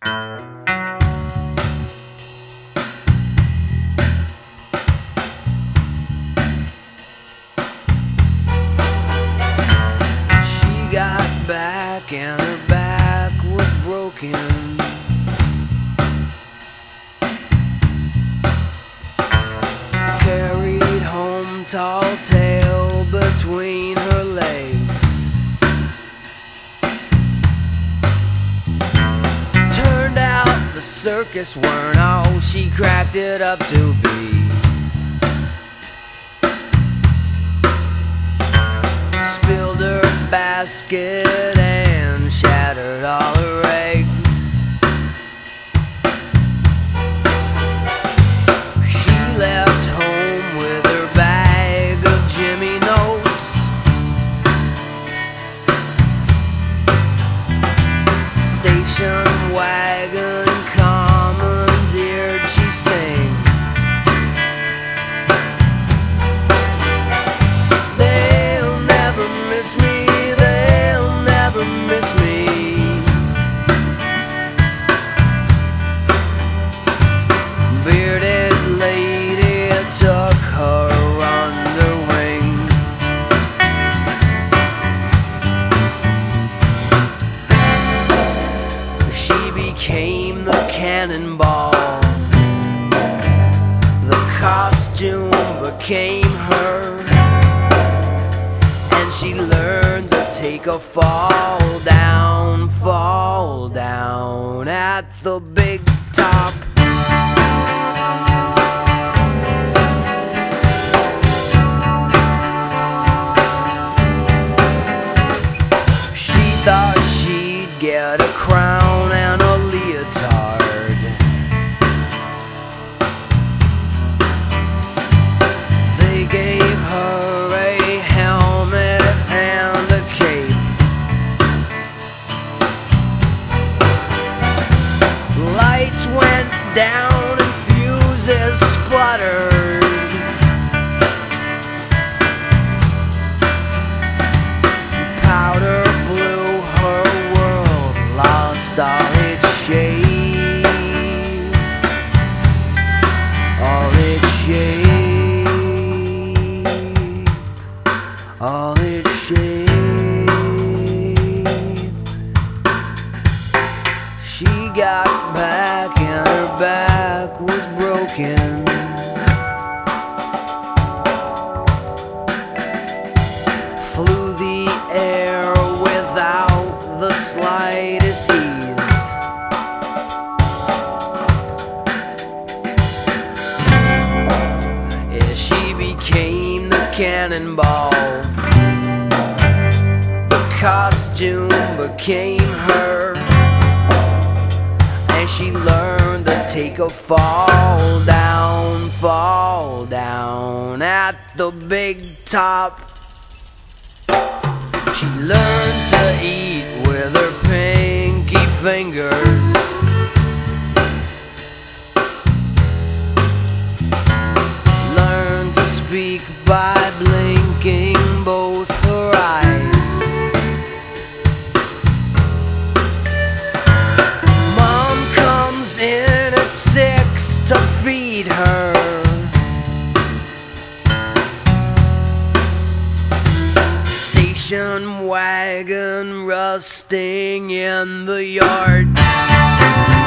She got back and her back was broken. Carried home tall circus weren't all she cracked it up to be. Spilled her basket Became the cannonball. The costume became her and she learned to take a fall down, fall down at the big down and fuses sputtered. Powder blew her world, lost all its shape. All its shape. All its shape. She got back was broken. Flew the air without the slightest ease. As she became the cannonball, the costume became take a fall down, fall down at the big top. She learned to eat with her pinky fingers. Learned to speak by blinking her. Station wagon rusting in the yard.